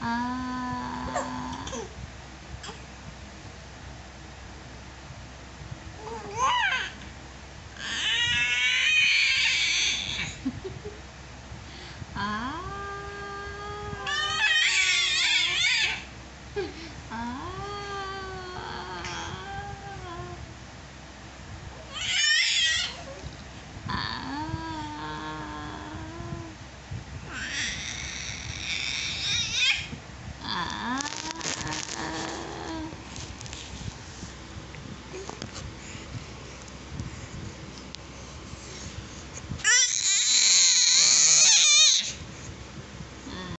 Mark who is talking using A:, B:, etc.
A: 啊。Ah!